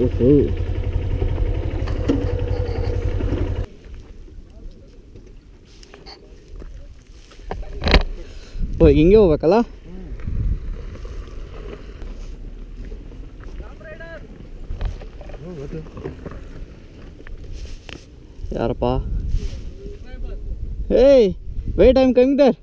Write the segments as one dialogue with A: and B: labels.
A: ಓಹೋ ಓ ಹಿಂಗೆ ಹೋಗ್ಬೇಕಲ್ಲ? ಯಾರಪ್ಪ? ಏಯ್ ವೇಟ್ ಐಮ್ ಕಮಿಂಗ್ ದರ್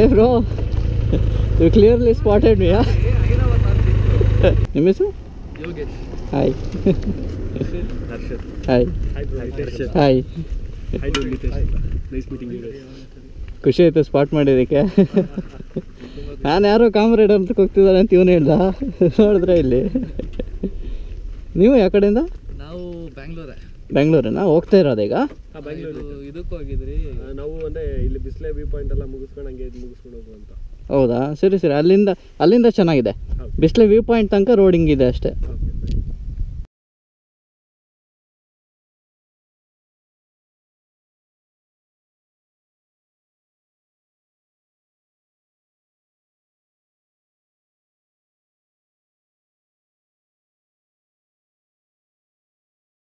A: ಏ bro you clearly spotted me ನಿಮ್ಮ ಹೆಸರು? ಹಾಯ್ ಹಾಯ್ ಹಾಯ್
B: ಯು
A: ಖುಷಿ ಆಯ್ತು ಸ್ಪಾಟ್ ಮಾಡಿದ್ದಕ್ಕೆ. ನಾನು ಯಾರೋ ಕಾಮ್ರೇಡ್ ಅಂತ ಹೋಗ್ತಿದ್ದಾರೆ ಅಂತ ಇವನು ಹೇಳ್ದ. ನೋಡಿದ್ರೆ ಇಲ್ಲಿ. ನೀವು ಯಾವ ಕಡೆಯಿಂದ?
C: ನಾವು ಬ್ಯಾಂಗ್ಳೂರೇ.
A: ಬೆಂಗಳೂರಿನ ಹೋಗ್ತಾ ಇರೋದೀಗ
C: ಇದಕ್ಕೆ ಹೋಗಿದ್ರಿ.
B: ನಾವು ಅಂದ್ರೆ ಇಲ್ಲಿ ಬಿಸ್ಲೆ ವ್ಯೂ ಪಾಯಿಂಟ್ ಎಲ್ಲ ಮುಗಿಸ್ಕೊಂಡು ಹಂಗೆ ಇದು ಮುಗಿಸ್ಕೊಂಡು ಹೋಗು ಅಂತ.
A: ಹೌದಾ? ಸರಿ ಸರಿ. ಅಲ್ಲಿಂದ ಅಲ್ಲಿಂದ ಚೆನ್ನಾಗಿದೆ. ಬಿಸ್ಲೆ ವ್ಯೂ ಪಾಯಿಂಟ್ ತನಕ ರೋಡಿಂಗ್ ಇದೆ ಅಷ್ಟೇ.